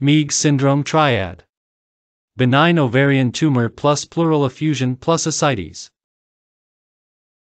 Meigs syndrome triad. Benign ovarian tumor plus pleural effusion plus ascites.